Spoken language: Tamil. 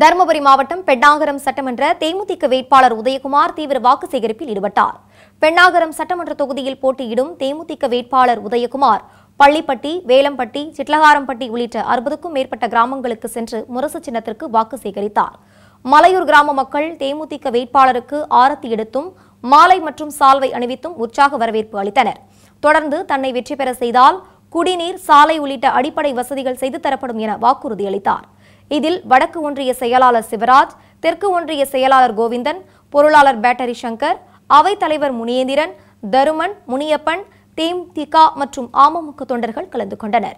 தருமபுரி மாவட்டம் பெண்ணாகரம் சட்டமன்ற தேமுதிக வேட்பாளர் உதயகுமார் தீவிர வாக்கு சேகரிப்பில் ஈடுபட்டார். பெண்ணாகரம் சட்டமன்ற தொகுதியில் போட்டியிடும் தேமுதிக வேட்பாளர் உதயகுமார் பள்ளிப்பட்டி வேலம்பட்டி சிட்லகாரம்பட்டி உள்ளிட்ட அறுபதுக்கும் மேற்பட்ட கிராமங்களுக்கு சென்று முரசு சின்னத்திற்கு வாக்கு சேகரித்தார். மலையூர் கிராம மக்கள் தேமுதிக வேட்பாளருக்கு ஆரத்தி எடுத்தும் மாலை மற்றும் சால்வை அணிவித்தும் உற்சாக வரவேற்பு அளித்தனர். தொடர்ந்து தன்னை வெற்றி பெற செய்தால் குடிநீர் சாலை உள்ளிட்ட அடிப்படை வசதிகள் செய்து தரப்படும் என வாக்குறுதியளித்தார் இதில் வடக்கு ஒன்றிய செயலாளர் சிவராஜ் தெற்கு ஒன்றிய செயலாளர் கோவிந்தன் பொருளாளர் பேட்டரி சங்கர் அவைத்தலைவர் முனியேந்திரன் தருமன் முனியப்பன் தேம்திகா மற்றும் அமமுக தொண்டர்கள் கலந்து கொண்டனர்.